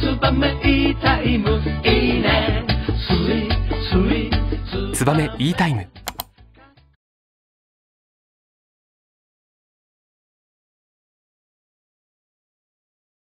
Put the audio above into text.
ツバメーいいタイムいいねツバメ E タイム